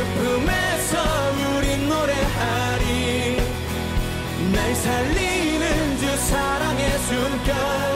슬픔에서 우린 노래하리. 날 살리는 주 사랑의 순간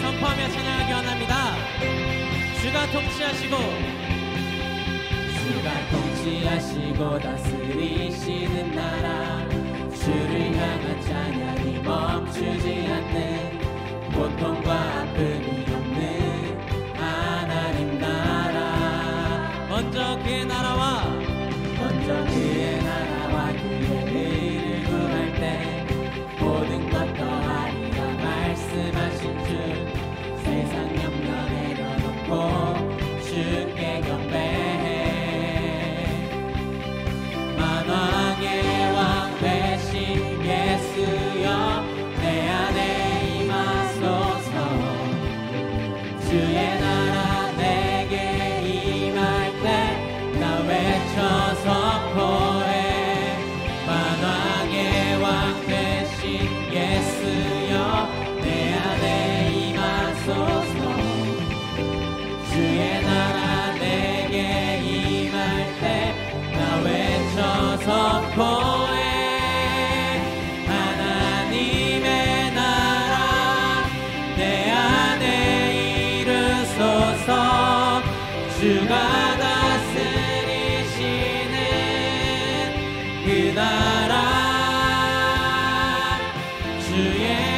선포하며 찬양하기 원합니다. 주가 통치하시고 주가 통치하시고 다스리시는 나라 주를 향한 찬양이 멈추지 않는 고통과 아픔이 없는 하나님 나라 먼저 그 나라와 誓言。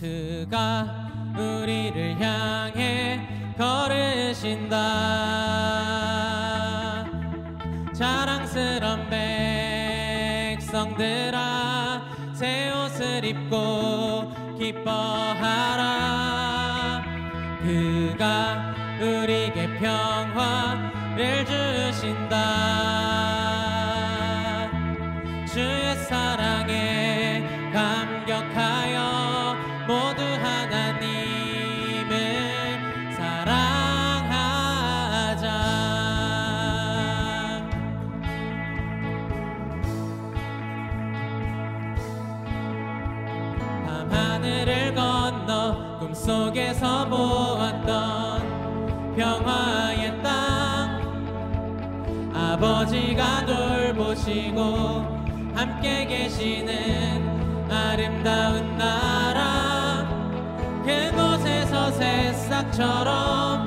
그가 우리를 향해 걸으신다. 자랑스런 백성들아 새 옷을 입고 기뻐하라. 그가 우리에게 평화를 주신다. 하늘을 건너 꿈속에서 보았던 평화의 땅. 아버지가 돌보시고 함께 계시는 아름다운 나라. 그곳에서 새싹처럼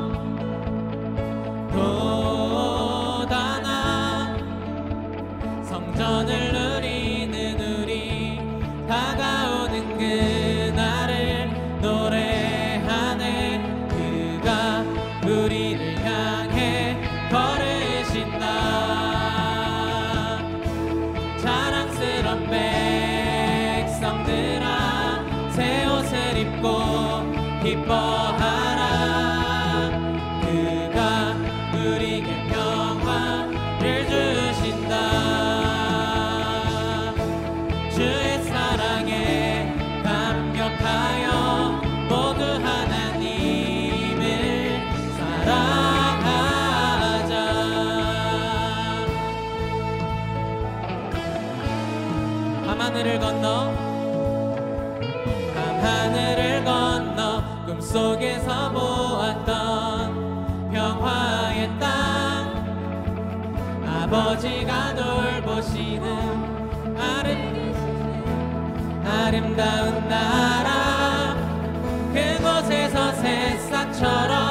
아버지가 널 보시는 아름다운 나라. 그곳에서 새싹처럼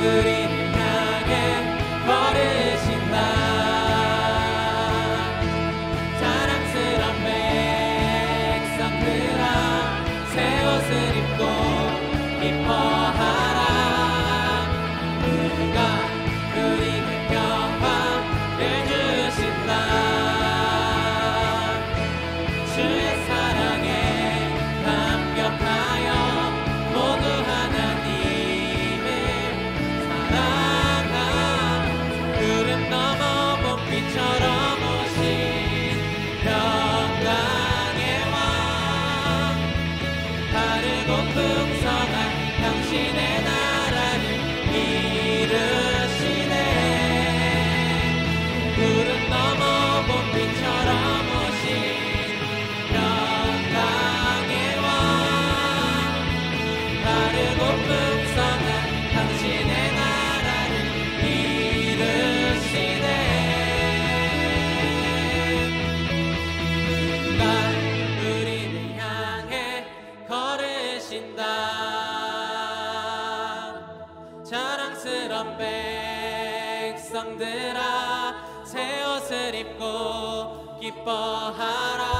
liberty. 기뻐하라.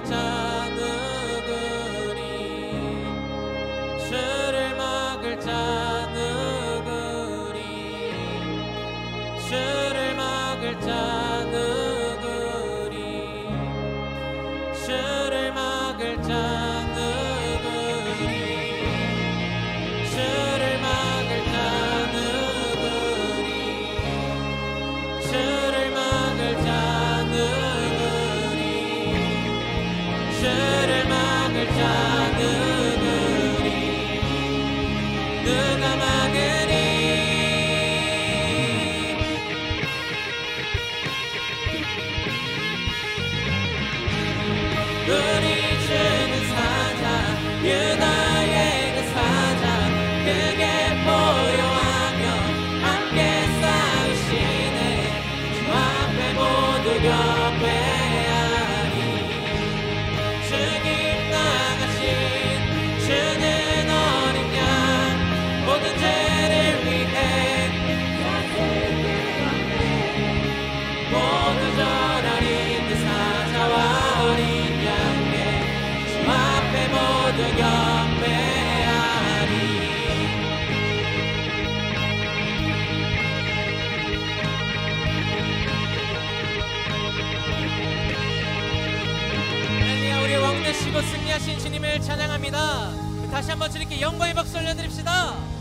darker. burning. 이기시고 승리하신 주님을 찬양합니다. 다시 한번 주님께 영광의 박수 올려드립시다.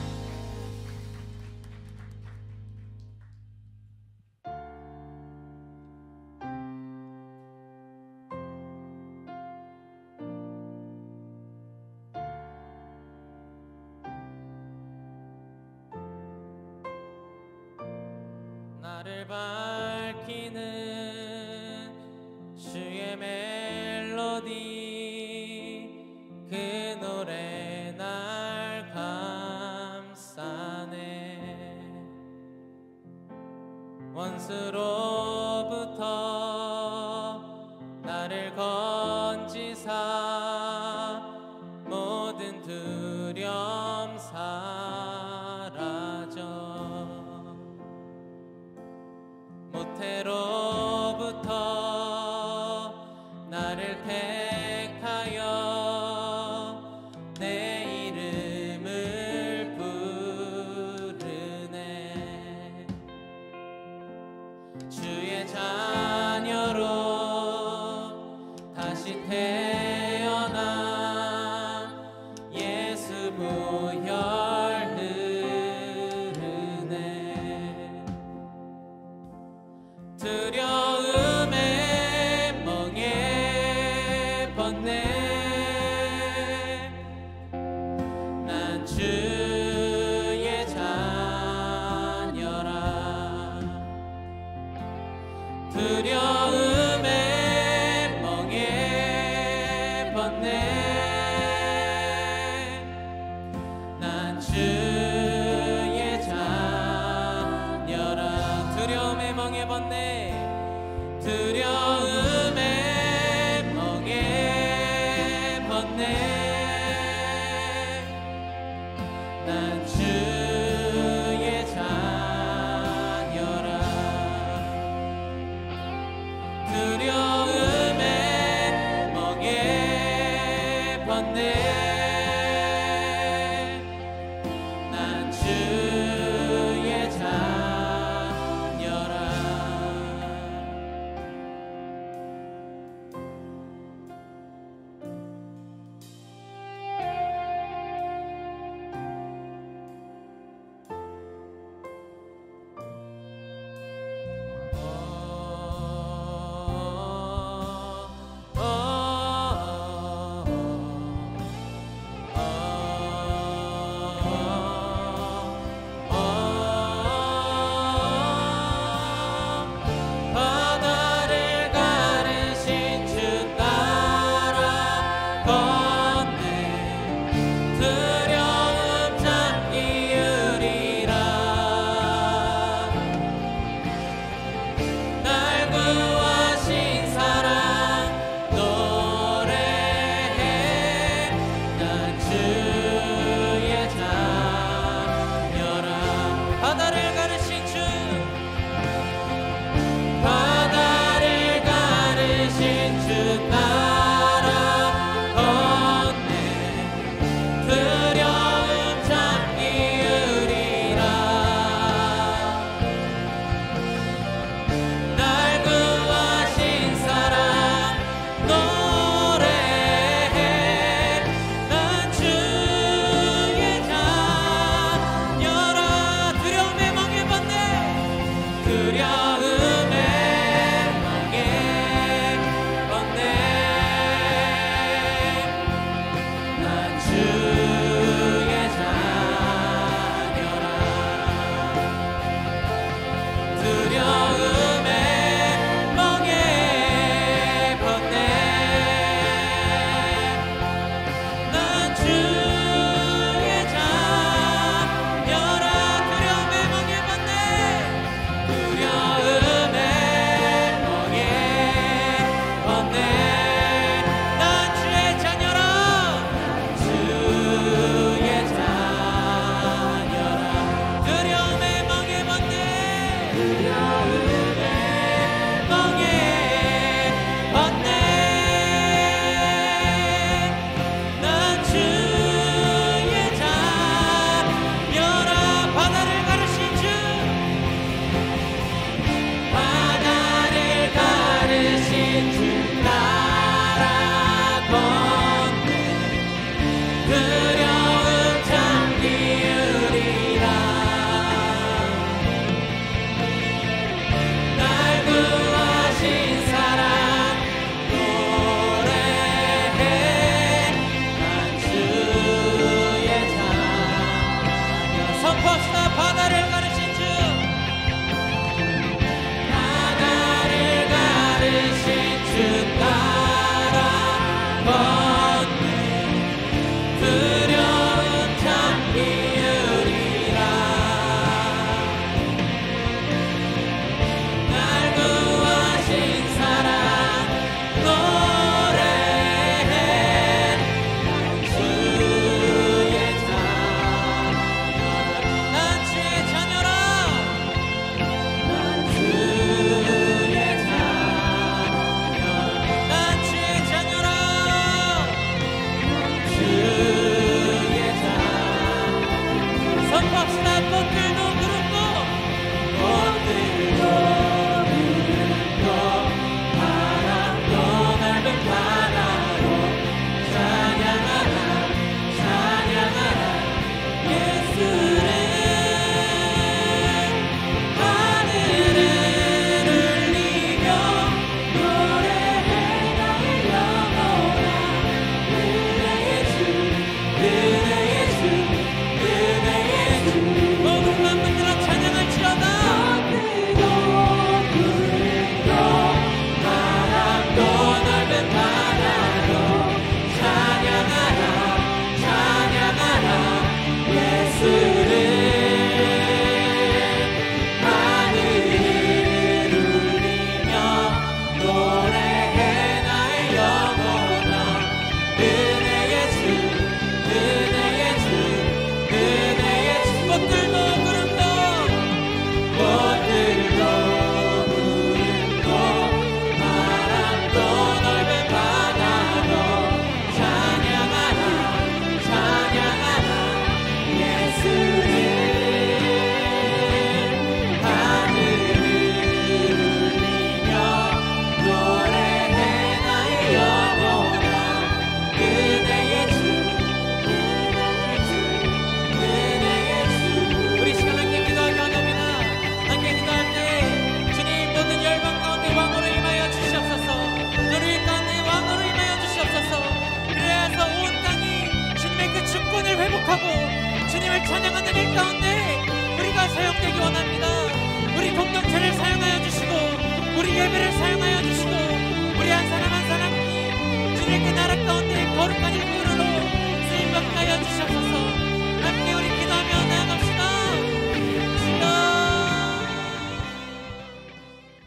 dünya